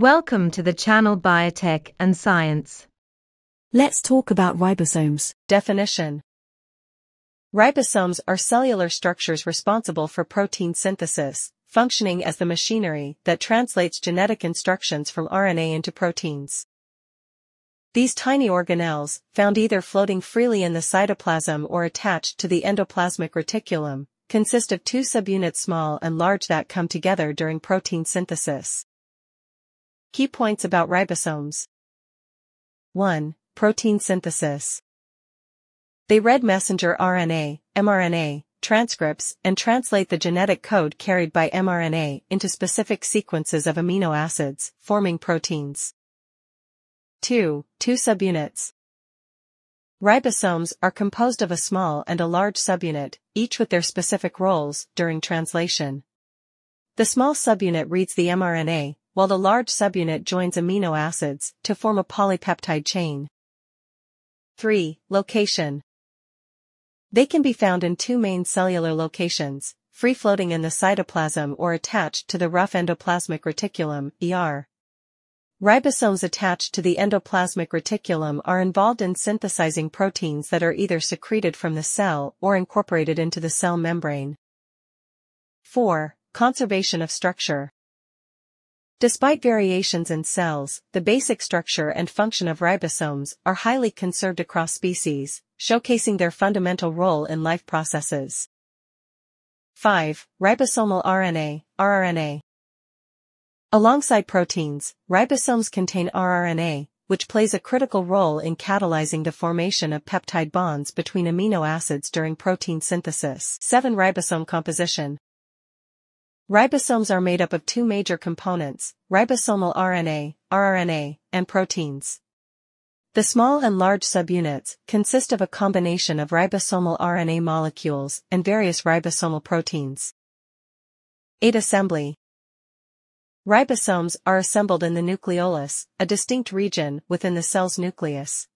Welcome to the channel Biotech and Science. Let's talk about ribosomes. Definition Ribosomes are cellular structures responsible for protein synthesis, functioning as the machinery that translates genetic instructions from RNA into proteins. These tiny organelles, found either floating freely in the cytoplasm or attached to the endoplasmic reticulum, consist of two subunits small and large that come together during protein synthesis. Key points about ribosomes 1. Protein synthesis. They read messenger RNA, mRNA, transcripts and translate the genetic code carried by mRNA into specific sequences of amino acids, forming proteins. 2. Two subunits. Ribosomes are composed of a small and a large subunit, each with their specific roles, during translation. The small subunit reads the mRNA, while the large subunit joins amino acids to form a polypeptide chain. 3. Location. They can be found in two main cellular locations, free-floating in the cytoplasm or attached to the rough endoplasmic reticulum, ER. Ribosomes attached to the endoplasmic reticulum are involved in synthesizing proteins that are either secreted from the cell or incorporated into the cell membrane. 4. Conservation of structure. Despite variations in cells, the basic structure and function of ribosomes are highly conserved across species, showcasing their fundamental role in life processes. 5. Ribosomal RNA, rRNA. Alongside proteins, ribosomes contain rRNA, which plays a critical role in catalyzing the formation of peptide bonds between amino acids during protein synthesis. 7. Ribosome composition. Ribosomes are made up of two major components, ribosomal RNA, rRNA, and proteins. The small and large subunits consist of a combination of ribosomal RNA molecules and various ribosomal proteins. 8. Assembly Ribosomes are assembled in the nucleolus, a distinct region within the cell's nucleus.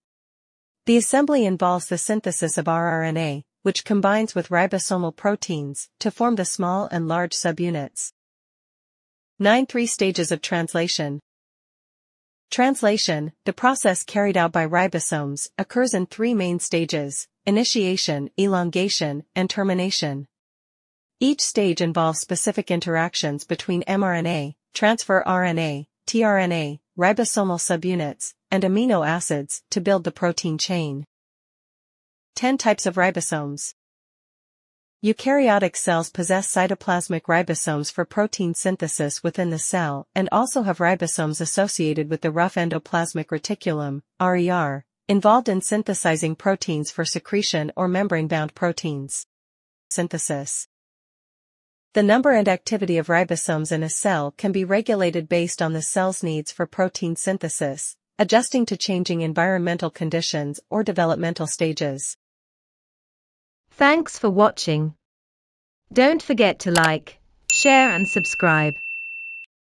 The assembly involves the synthesis of rRNA, which combines with ribosomal proteins to form the small and large subunits. 9. Three stages of translation. Translation, the process carried out by ribosomes, occurs in three main stages, initiation, elongation, and termination. Each stage involves specific interactions between mRNA, transfer RNA, tRNA, ribosomal subunits, and amino acids to build the protein chain. 10 types of ribosomes. Eukaryotic cells possess cytoplasmic ribosomes for protein synthesis within the cell and also have ribosomes associated with the rough endoplasmic reticulum, RER, involved in synthesizing proteins for secretion or membrane-bound proteins. Synthesis the number and activity of ribosomes in a cell can be regulated based on the cell's needs for protein synthesis, adjusting to changing environmental conditions or developmental stages. Thanks for watching. Don't forget to like, share and subscribe.